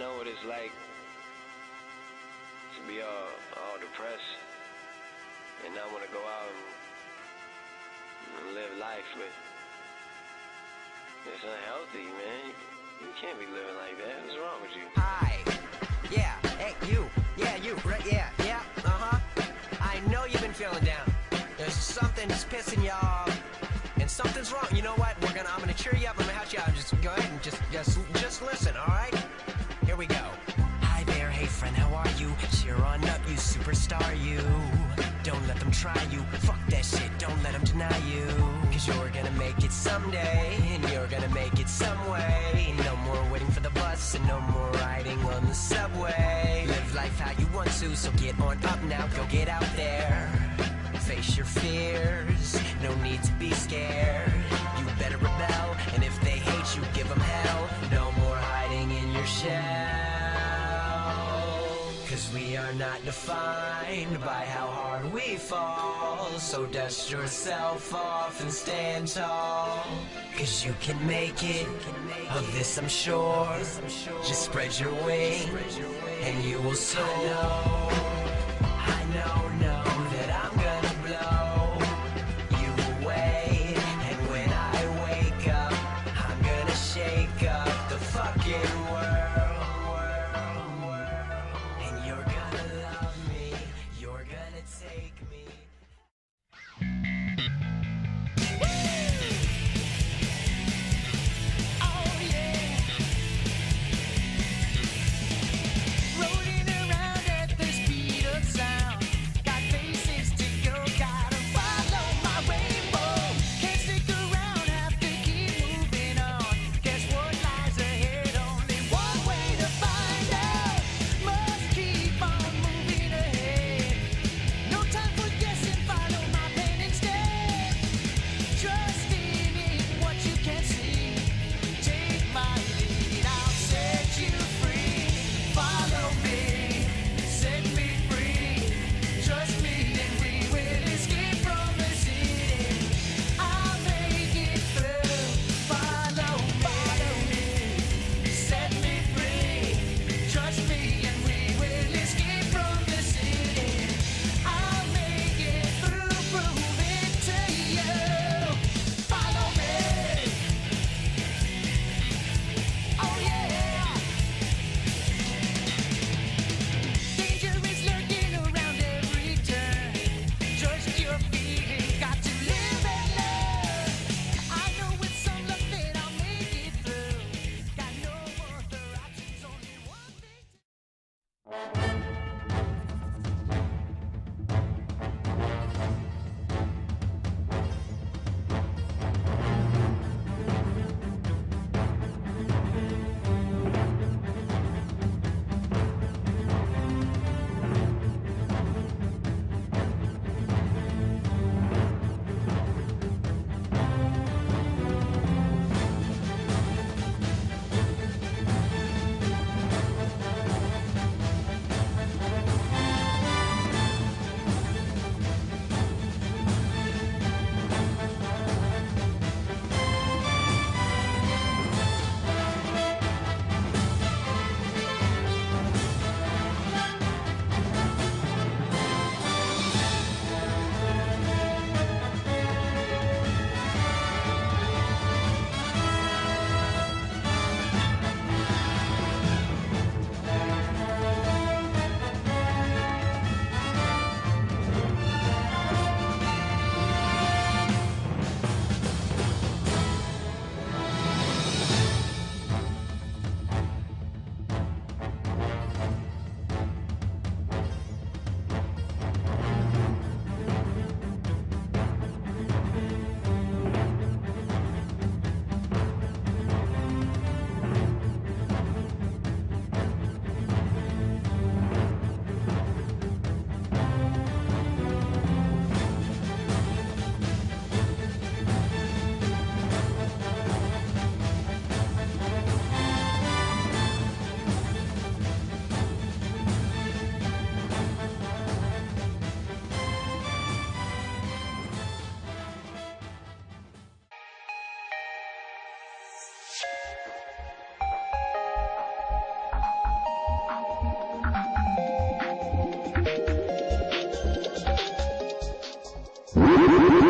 know what it's like to be all, all depressed and not want to go out and, live life, but it's unhealthy, man. You can't be living like that. What's wrong with you? Hi. Yeah. Hey, you. Yeah, you. Right. Yeah. Yeah. Uh huh. I know you've been feeling down. There's something that's pissing you off, and something's wrong. You know what? We're gonna. I'm gonna cheer you up. I'm gonna help you out. Just go ahead and just, just, just listen. All right. Superstar. You. Don't let them try you. Fuck that shit. Don't let them deny you. Cause you're gonna make it someday. And you're gonna make it some way. No more waiting for the bus and no more riding on the subway. Live life how you want to, so get on up now. Go get out there. Face your fears. Fall. So dust yourself off and stand tall. Cause you can make it. Of this I'm sure. Just spread your wings and you will soar. Woo-hoo-hoo-hoo!